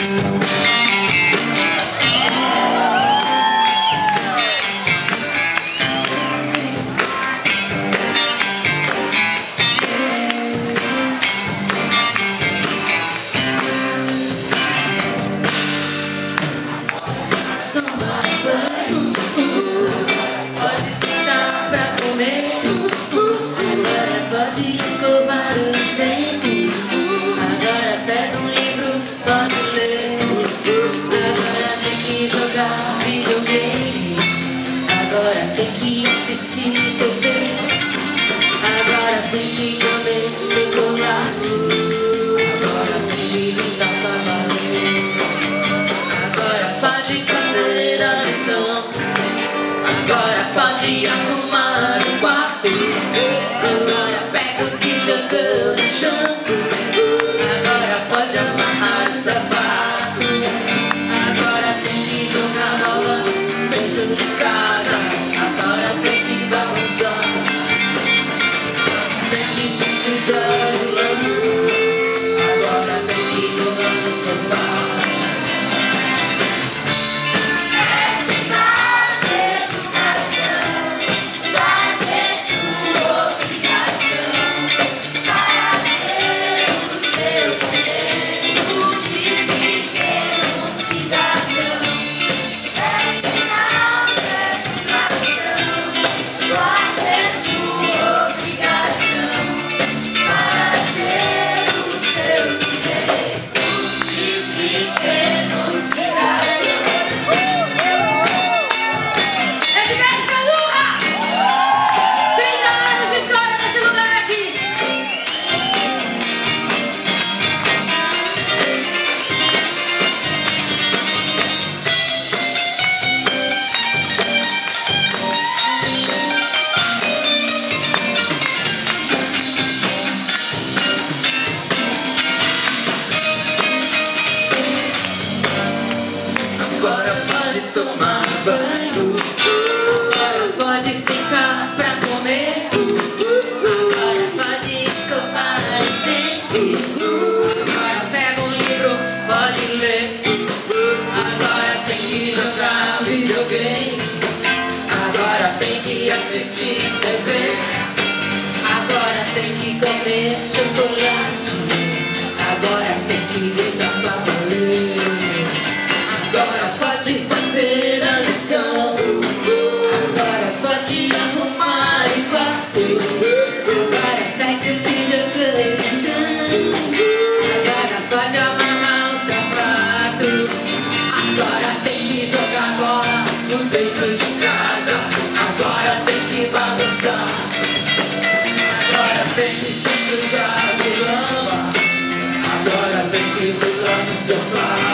Pode sentar pra comer. Agora pode escovar o já videogame Agora tem que assistir TV Agora tem que comer chocolate Agora tem que lutar pra valer. Agora pode fazer a lição Agora pode Agora Pode secar pra comer. Agora pode escovar as dentes Agora pega um livro, pode ler. Agora tem que jogar videogame. Agora tem que assistir TV vem que se sujar de lama Agora vem que pula no sofá.